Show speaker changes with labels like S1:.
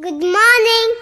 S1: Good morning.